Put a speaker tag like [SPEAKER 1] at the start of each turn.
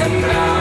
[SPEAKER 1] and now.